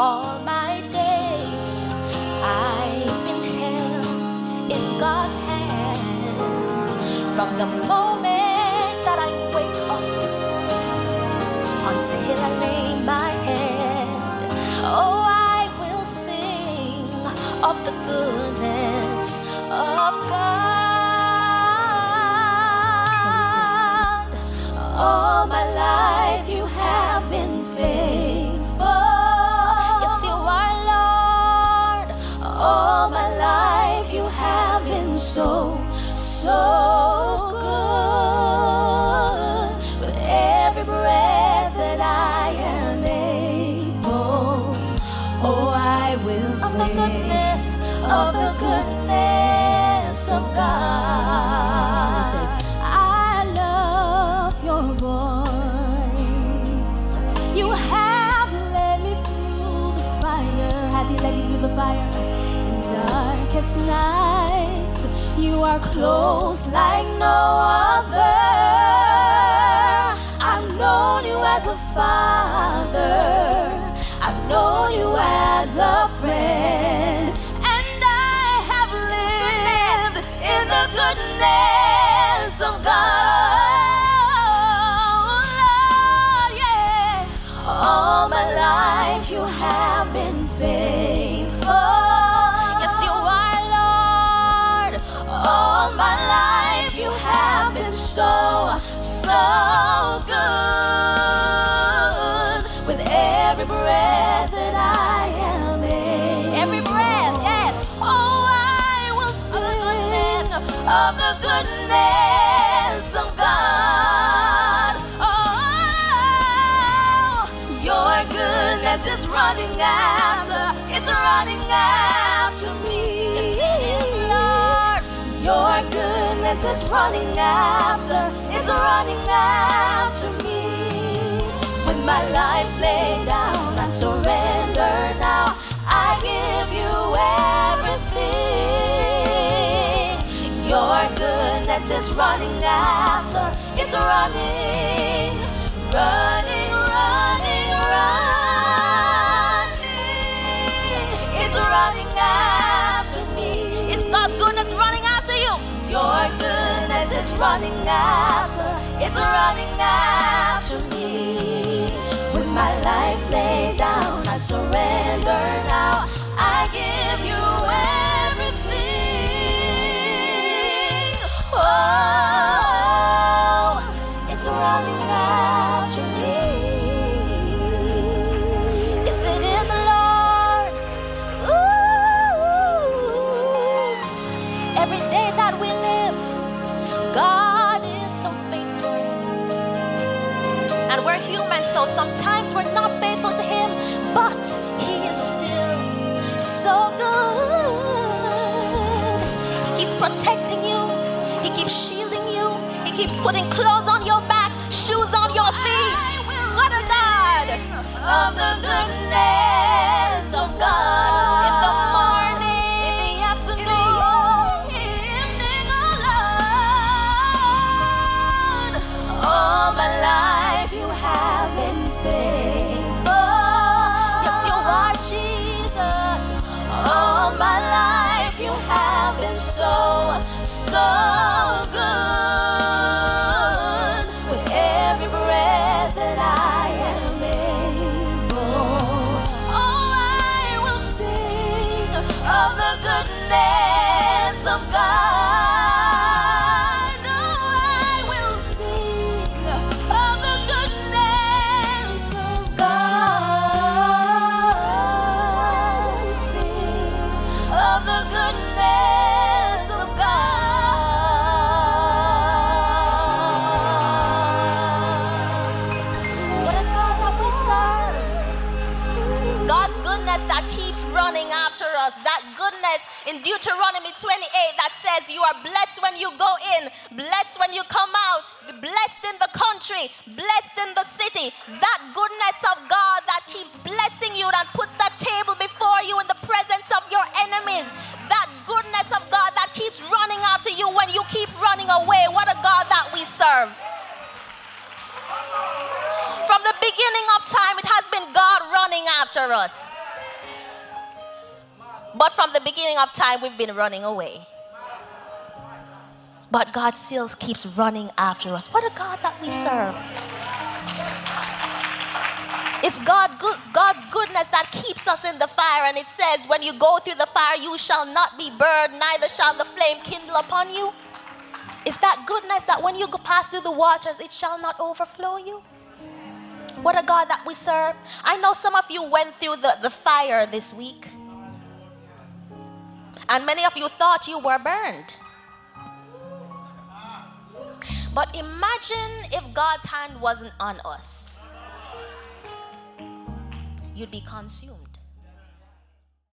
all my days. I've been held in God's hands from the moment that I wake up until I lay my head. Oh, I will sing of the goodness of God. He says, I love your voice. You have led me through the fire. Has He led you through the fire? In darkest nights, you are close like no other. I've known you as a father. I've known you as a friend. Goodness of God. Yeah. All my life you have been faithful. Yes, you are, Lord. All my life you have been so, so good. Of the goodness of God. Oh, your goodness is running after, it's running after me. Lord. Your goodness is running after, it's running after me. With my life laid down, I surrender now. I give you everything. Goodness is running after, it's running, running, running, running. It's running after me. It's God's goodness running after you. Your goodness is running after, it's running after me. With my life God is so faithful. And we're human, so sometimes we're not faithful to Him, but He is still so good. He keeps protecting you, He keeps shielding you, He keeps putting clothes on your back, shoes on your feet. What a God! Of the goodness my life you have been so, so good. With every breath that I am able, oh, I will sing of the goodness goodness that keeps running after us. That goodness in Deuteronomy 28 that says, You are blessed when you go in, blessed when you come out, blessed in the country, blessed in the city. That goodness of God that keeps blessing you and puts that table before you in the presence of your enemies. That goodness of God that keeps running after you when you keep running away. What a God that we serve. From the beginning of time, it has been God running after us. But from the beginning of time, we've been running away. But God still keeps running after us. What a God that we serve. It's God, God's goodness that keeps us in the fire. And it says, When you go through the fire, you shall not be burned, neither shall the flame kindle upon you. It's that goodness that when you go pass through the waters, it shall not overflow you. What a God that we serve. I know some of you went through the, the fire this week. And many of you thought you were burned. But imagine if God's hand wasn't on us, you'd be consumed.